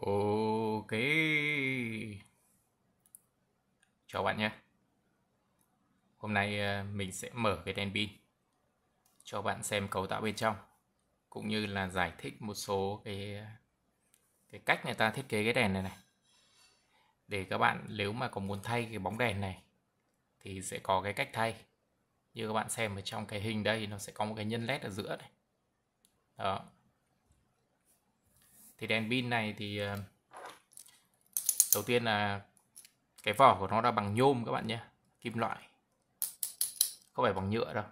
Ok. Chào bạn nhé. Hôm nay ờ, mình sẽ mở cái đèn pin cho bạn xem cấu tạo bên trong cũng như là giải thích một số cái cái cách người ta thiết kế cái đèn này này. Để các bạn nếu mà có muốn thay cái bóng đèn này thì sẽ có cái cách thay. Như các bạn xem ở trong cái hình đây nó sẽ có một cái nhân led ở giữa này. Đó, thì đèn pin này thì ờ, đầu tiên là cái vỏ của nó là bằng nhôm các bạn nhé, kim loại. Không phải bằng nhựa đâu.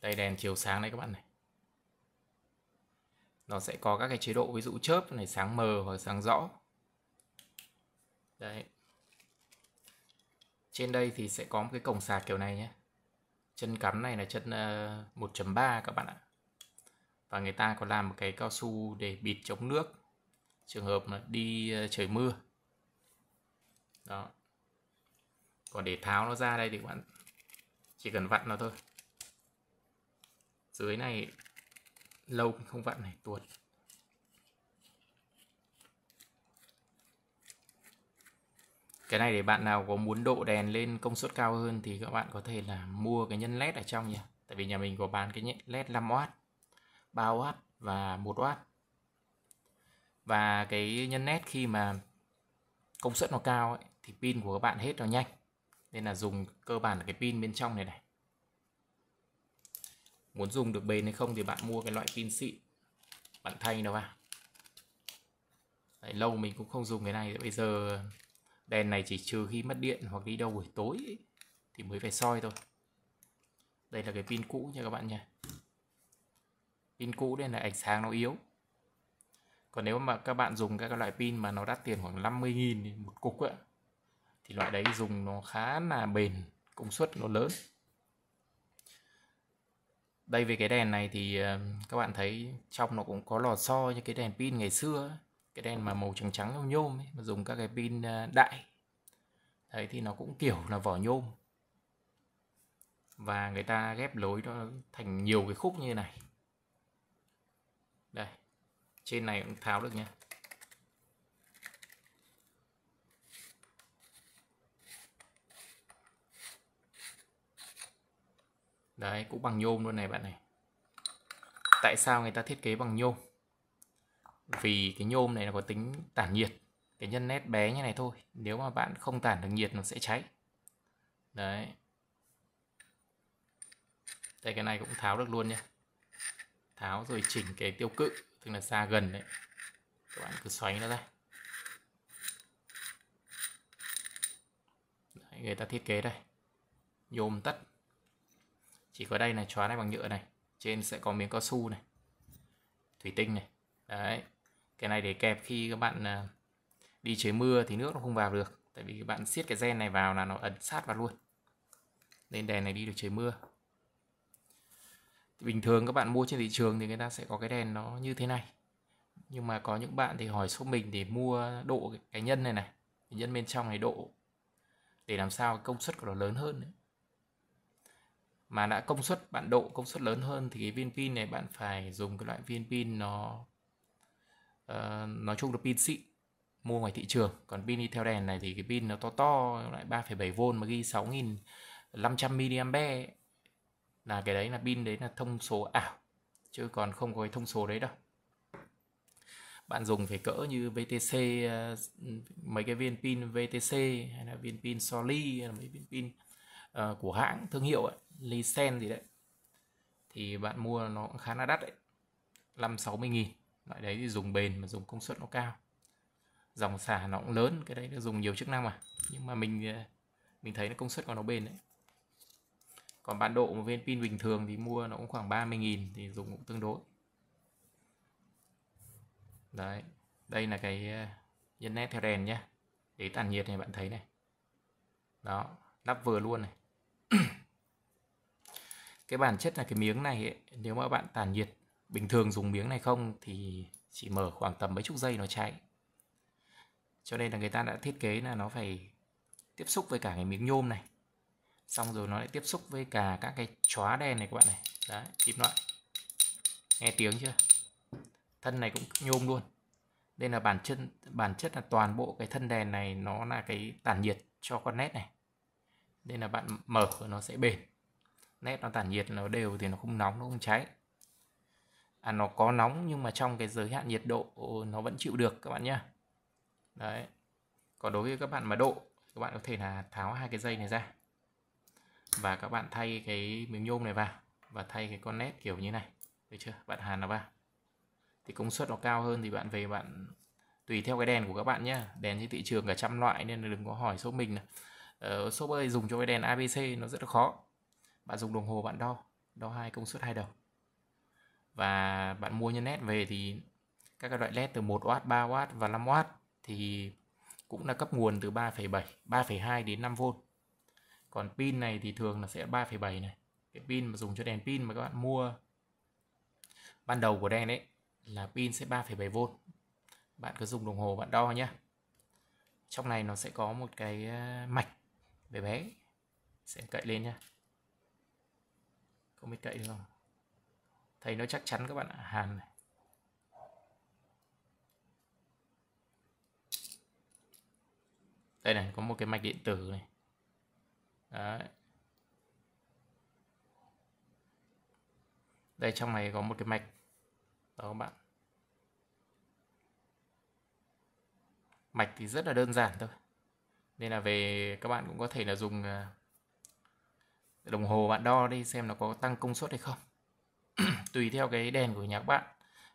Đây, đèn chiếu sáng đây các bạn này. Nó sẽ có các cái chế độ, ví dụ chớp này, sáng mờ hoặc sáng rõ. Đấy. Trên đây thì sẽ có một cái cổng sạc kiểu này nhé. Chân cắm này là chân ờ, 1.3 các bạn ạ và người ta có làm một cái cao su để bịt chống nước, trường hợp mà đi ờ, trời mưa. Đó. Còn để tháo nó ra đây thì các bạn chỉ cần vặn nó thôi. Dưới này lâu không vặn này, tuột. Cái này để bạn nào có muốn độ đèn lên công suất cao hơn thì các bạn có thể là mua cái nhân led ở trong nhỉ. Tại vì nhà mình có bán cái led 5W. 3W và 1W và cái nhân nét khi mà công suất nó cao ấy, thì pin của các bạn hết nó nhanh. Nên là dùng cơ bản là cái pin bên trong này này. Muốn dùng được bền hay không thì bạn mua cái loại pin xịn. Bạn thay nó vào. Đấy, lâu mình cũng không dùng cái này. Bây giờ đèn này chỉ trừ khi mất điện hoặc đi đâu buổi tối ấy, thì mới phải soi thôi. Đây là cái pin cũ nha các bạn nha pin cũ nên là ánh sáng nó yếu. Còn nếu mà các bạn dùng các loại pin mà nó đắt tiền khoảng 50.000 một cục ấy, thì loại đấy dùng nó khá là bền công suất nó lớn. Đây về cái đèn này thì ờ, các bạn thấy trong nó cũng có lò xo như cái đèn pin ngày xưa cái đèn mà màu trắng trắng nhôm nhôm ấy, mà dùng các cái pin ờ, đại. Đấy thì nó cũng kiểu là vỏ nhôm. Và người ta ghép lối nó thành nhiều cái khúc như này đây. Trên này cũng tháo được nha đấy, cũng bằng nhôm luôn này bạn này. Tại sao người ta thiết kế bằng nhôm? Vì cái nhôm này nó có tính tản nhiệt. Cái nhân nét bé như này thôi. Nếu mà bạn không tản được nhiệt, nó sẽ cháy. Đấy. Đây, cái này cũng tháo được luôn nhé tháo rồi chỉnh cái tiêu cự tức là xa gần đấy. Các bạn cứ xoáy nó ra. Đấy, người ta thiết kế đây. Nhôm tất. Chỉ có đây này chóa này bằng nhựa này. Trên sẽ có miếng cao su này. Thủy tinh này. Đấy. Cái này để kẹp khi các bạn à, đi trời mưa thì nước nó không vào được. Tại vì các bạn siết cái gen này vào là nó ấn sát vào luôn. Nên đèn này đi được trời mưa bình thường các bạn mua trên thị trường thì người ta sẽ có cái đèn nó như thế này. Nhưng mà có những bạn thì hỏi số mình để mua độ cái nhân này này cái nhân bên trong này độ để làm sao công suất của nó lớn hơn đấy. mà đã công suất bạn độ công suất lớn hơn thì cái viên pin này bạn phải dùng cái loại viên pin nó uh, nói chung là pin xịn mua ngoài thị trường. Còn pin đi theo đèn này thì cái pin nó to to loại 3,7V mà ghi 6500 mAh là cái đấy là pin đấy là thông số ảo chứ còn không có cái thông số đấy đâu. Bạn dùng phải cỡ như VTC ờ, mấy cái viên pin VTC hay là viên pin Soli hay là mấy viên pin uh, của hãng thương hiệu ấy, Licen gì đấy thì bạn mua nó cũng khá là đắt đấy 5 60 nghìn. Loại đấy thì dùng bền mà dùng công suất nó cao. Dòng xả nó cũng lớn cái đấy nó dùng nhiều chức năng mà. Nhưng mà mình ờ, mình thấy nó công suất của nó bền đấy còn bạn độ một viên pin bình thường thì mua nó cũng khoảng 30.000 thì dùng cũng tương đối. Đấy đây là cái ờ, nhân nét theo đèn nhé để tản nhiệt này bạn thấy này. Đó lắp vừa luôn này. Cái bản chất là cái miếng này ấy, nếu mà bạn tản nhiệt bình thường dùng miếng này không thì chỉ mở khoảng tầm mấy chục giây nó cháy cho nên là người ta đã thiết kế là nó phải tiếp xúc với cả cái miếng nhôm này xong rồi nó lại tiếp xúc với cả các cái chóa đèn này các bạn này. Đấy kim loại nghe tiếng chưa? Thân này cũng nhôm luôn. Đây là bản chất bản chất là toàn bộ cái thân đèn này nó là cái tản nhiệt cho con nét này. Đây là bạn mở nó sẽ bền. Nét nó tản nhiệt, nó đều thì nó không nóng, nó không cháy. À nó có nóng nhưng mà trong cái giới hạn nhiệt độ nó vẫn chịu được các bạn nhé đấy. Còn đối với các bạn mà độ, các bạn có thể là tháo hai cái dây này ra và các bạn thay cái miếng nhôm này vào và thay cái con nét kiểu như này. Được chưa? Bạn hàn nó vào. Thì công suất nó cao hơn thì bạn về bạn tùy theo cái đèn của các bạn nhé đèn trên thị trường cả trăm loại nên đừng có hỏi số mình ờ, số bơi dùng cho cái đèn ABC nó rất là khó. Bạn dùng đồng hồ bạn đo đo hai công suất hai đầu. Và bạn mua nhân nét về thì các cái loại led từ 1W, 3W và 5W thì cũng là cấp nguồn từ 3,7, 3,2 đến 5V. Còn pin này thì thường là sẽ 3,7 này. Cái pin mà dùng cho đèn pin mà các bạn mua ban đầu của đèn ấy là pin sẽ 3,7V. Bạn cứ dùng đồng hồ bạn đo nhé. Trong này nó sẽ có một cái ờ, mạch bé bé. Sẽ cậy lên nhá. Không biết cậy được không? Thấy nó chắc chắn các bạn ạ. Hàn này. Đây này, có một cái mạch điện tử này. Đấy. Đây, trong này có một cái mạch. Đó các bạn. Mạch thì rất là đơn giản thôi. Nên là về, các bạn cũng có thể là dùng à, đồng hồ bạn đo đi xem nó có tăng công suất hay không. Tùy theo cái đèn của nhà các bạn.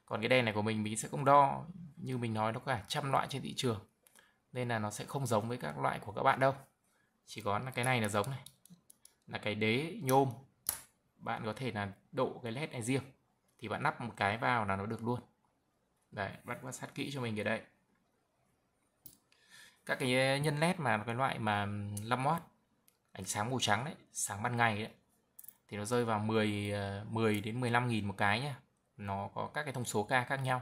Còn cái đèn này của mình mình sẽ không đo. Như mình nói, nó có cả trăm loại trên thị trường. Nên là nó sẽ không giống với các loại của các bạn đâu. Chỉ có là cái này là giống này. Là cái đế nhôm. Bạn có thể là độ cái led này riêng. Thì bạn nắp một cái vào là nó được luôn. Đấy, bắt quan sát kỹ cho mình cái đây các cái nhân led mà cái loại mà 5W ánh sáng màu trắng đấy sáng ban ngày đấy thì nó rơi vào 10 10 ờ, đến 15 nghìn một cái nhá nó có các cái thông số ca khác nhau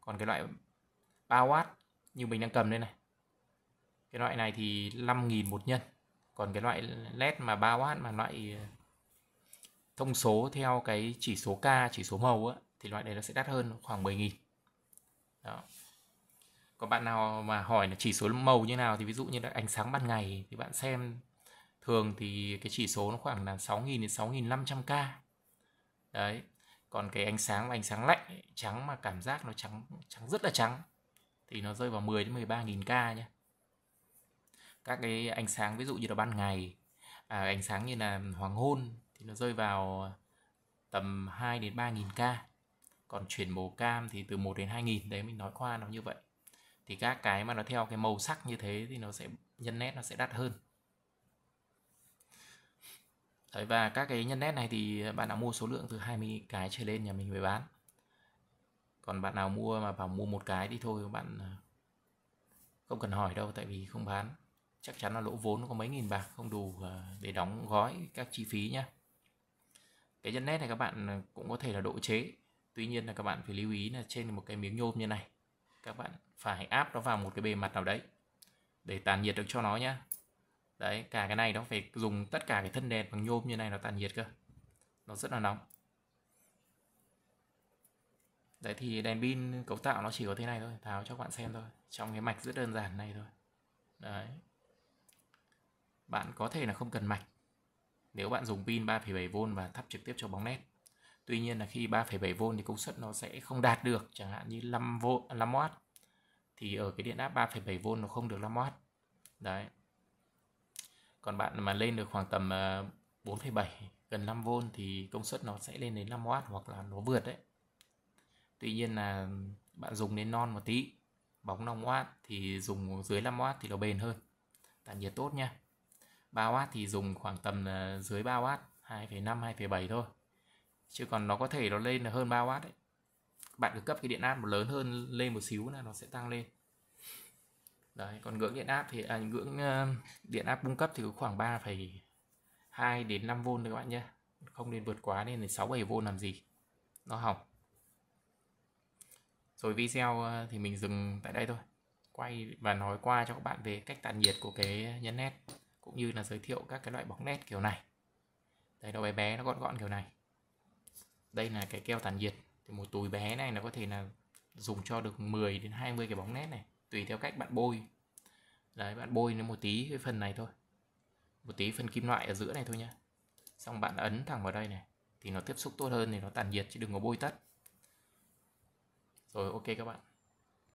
còn cái loại 3W như mình đang cầm đây này cái loại này thì 5.000 một nhân. Còn cái loại led mà 3W mà loại ờ, thông số theo cái chỉ số K chỉ số màu á thì loại này nó sẽ đắt hơn khoảng 10.000 đó. Có bạn nào mà hỏi là chỉ số màu như nào thì ví dụ như là ánh sáng ban ngày thì bạn xem thường thì cái chỉ số nó khoảng là 6.000 đến 6.500 k. Đấy. Còn cái ánh sáng và ánh sáng lạnh ấy, trắng mà cảm giác nó trắng trắng rất là trắng thì nó rơi vào 10 đến 13.000 k nhé các cái ánh sáng ví dụ như là ban ngày à, ánh sáng như là hoàng hôn thì nó rơi vào tầm 2 đến 3.000 k còn chuyển màu cam thì từ 1 đến 2.000 đấy mình nói qua nó như vậy. Thì các cái mà nó theo cái màu sắc như thế thì nó sẽ nhân nét nó sẽ đắt hơn. Đấy, và các cái nhân nét này thì bạn nào mua số lượng từ 20 cái trở lên nhà mình mới bán. Còn bạn nào mua mà bảo mua một cái thì thôi bạn à, không cần hỏi đâu tại vì không bán chắc chắn là lỗ vốn có mấy nghìn bạc, không đủ à, để đóng gói các chi phí nhé cái nhân nét này các bạn à, cũng có thể là độ chế. Tuy nhiên là các bạn phải lưu ý là trên một cái miếng nhôm như này, các bạn phải áp nó vào một cái bề mặt nào đấy để tàn nhiệt được cho nó nhá. Đấy, cả cái này nó phải dùng tất cả cái thân đèn bằng nhôm như này nó tàn nhiệt cơ. Nó rất là nóng. Đấy, thì đèn pin cấu tạo nó chỉ có thế này thôi, tháo cho các bạn xem thôi. Trong cái mạch rất đơn giản này thôi. Đấy bạn có thể là không cần mạch nếu bạn dùng pin 3,7V và thắp trực tiếp cho bóng nét Tuy nhiên là khi 3,7V thì công suất nó sẽ không đạt được chẳng hạn như 5V 5W thì ở cái điện áp 3,7V nó không được 5W. Đấy. Còn bạn mà lên được khoảng tầm ờ, 4,7 gần 5V thì công suất nó sẽ lên đến 5W hoặc là nó vượt đấy. Tuy nhiên là bạn dùng đến non một tí bóng 5W thì dùng dưới 5W thì nó bền hơn tản nhiệt tốt nha 3W thì dùng khoảng tầm ờ, dưới 3W 2,5 2,7 thôi. Chứ còn nó có thể nó lên là hơn 3W đấy bạn cứ cấp cái điện áp một lớn hơn lên một xíu là nó sẽ tăng lên. Đấy còn ngưỡng điện áp thì à, ngưỡng ờ, điện áp cung cấp thì khoảng 3,2 đến 5V thôi các bạn nhé. Không nên vượt quá nên đến 6 7V làm gì. Nó hỏng. Rồi video ờ, thì mình dừng tại đây thôi. Quay và nói qua cho các bạn về cách tản nhiệt của cái nhấn nét cũng như là giới thiệu các cái loại bóng nét kiểu này. Đây nó bé bé nó gọn gọn kiểu này. Đây là cái keo tản nhiệt. Thì một túi bé này nó có thể là dùng cho được 10 đến 20 cái bóng nét này, tùy theo cách bạn bôi. Đấy, bạn bôi nó một tí cái phần này thôi. Một tí phần kim loại ở giữa này thôi nhá. Xong bạn ấn thẳng vào đây này, thì nó tiếp xúc tốt hơn thì nó tản nhiệt chứ đừng có bôi tất. Rồi, ok các bạn.